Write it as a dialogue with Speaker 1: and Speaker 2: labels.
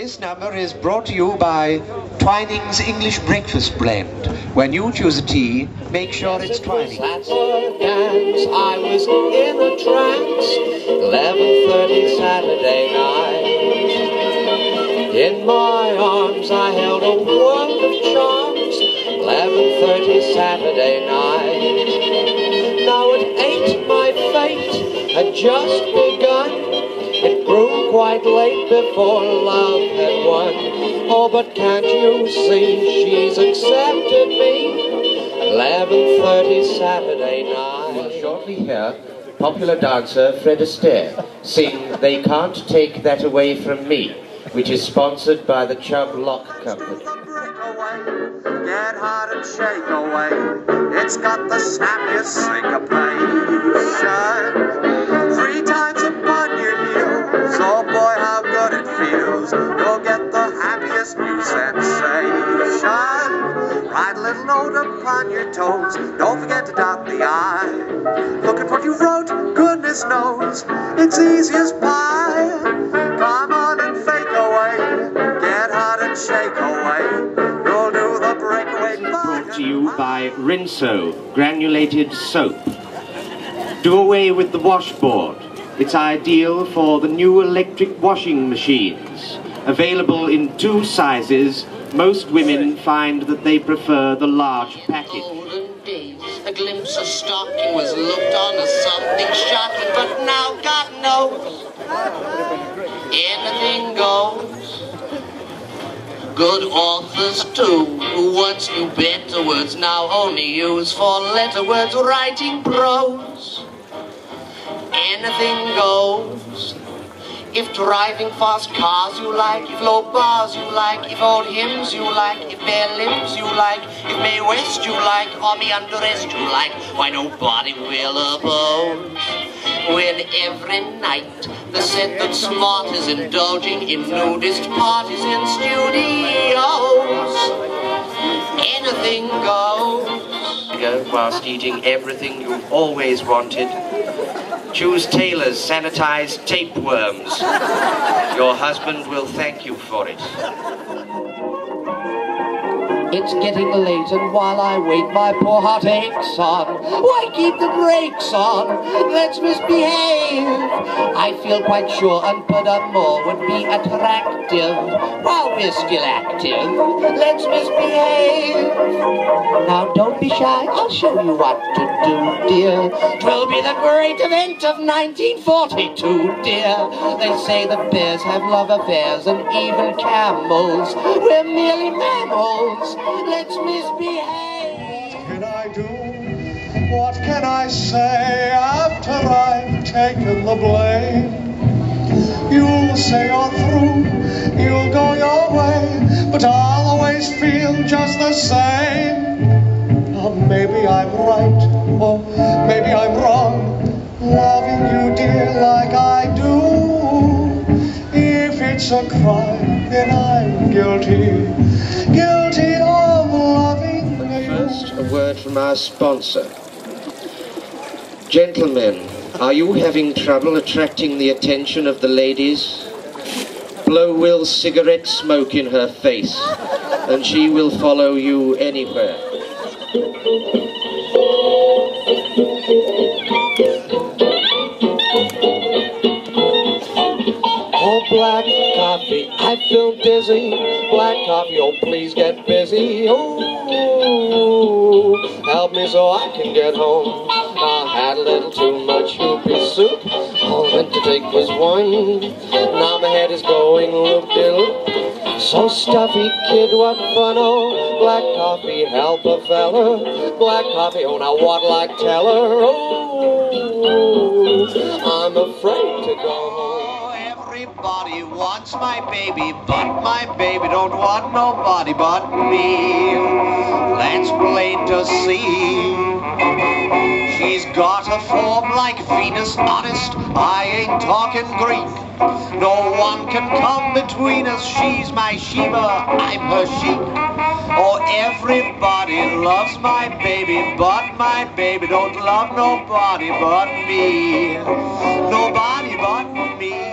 Speaker 1: This number is brought to you by Twining's English Breakfast Blend. When you choose a tea, make sure it's Twinings.
Speaker 2: Dance, I was in a trance. 11:30 Saturday night. In my arms, I held a world of charms. 11:30 Saturday night. Now at eight, my fate had just begun. It grew quite late before love had won. Oh, but can't you see she's accepted me? 11.30 Saturday night.
Speaker 3: We'll shortly hear popular dancer Fred Astaire sing They Can't Take That Away From Me, which is sponsored by the Chubb Lock Company.
Speaker 4: Get hard and shake away. It's got the snappiest syncopation. Little note upon your toes. Don't forget to dot the I. Look at what you wrote. Goodness knows it's easy as pie. Come on and fake away. Get hard and shake away. You'll do the breakaway.
Speaker 3: Brought to you by Rinso Granulated Soap. Do away with the washboard. It's ideal for the new electric washing machines. Available in two sizes, most women find that they prefer the large
Speaker 2: days, a glimpse of stocking was looked on as something shocking, but now God knows anything goes. Good authors too, who once knew better words, now only use four letter words writing prose. Anything goes. If driving fast cars you like, if low bars you like, if old hymns you like, if bare limbs you like, if Mae West you like, or me undressed you like, why nobody will oppose. When every night the set that's smart is indulging in nudist parties in studios. Anything goes.
Speaker 3: Whilst eating everything you've always wanted. Choose Taylor's sanitized tapeworms. Your husband will thank you for it.
Speaker 2: It's getting late, and while I wait, my poor heart aches on. Why keep the brakes on? Let's misbehave. I feel quite sure unput more would be attractive while we're still active. Let's misbehave. Now don't be shy, I'll show you what to do, dear. Twill be the great event of 1942, dear. They say that bears have love affairs and even camels. We're merely mammals. Let's misbehave.
Speaker 5: What can I do? What can I say after I've taken the blame? You'll say you're through, you'll go your way, but feel just the same. Oh, maybe I'm right, or maybe I'm wrong, loving you, dear, like I do. If it's a crime, then I'm guilty, guilty of loving you.
Speaker 3: First, a word from our sponsor. Gentlemen, are you having trouble attracting the attention of the ladies? Blow Will's cigarette smoke in her face, and she will follow you anywhere.
Speaker 2: Oh, black coffee, I feel dizzy. Black coffee, oh, please get busy. Oh, help me so I can get home. I had a little too much hoopy soup. All I meant to take was one. Now my head is going loop-de-loop. So stuffy, kid, what fun, oh. Black coffee, help a fella. Black coffee, oh, now what like teller? Oh, I'm afraid to go home.
Speaker 1: Everybody wants my baby, but my baby don't want nobody but me. That's plain to see. She's got a form like Venus, honest. I ain't talking Greek. No one can come between us. She's my Sheba, I'm her sheep. Oh, everybody loves my baby, but my baby don't love nobody but me. Nobody but me.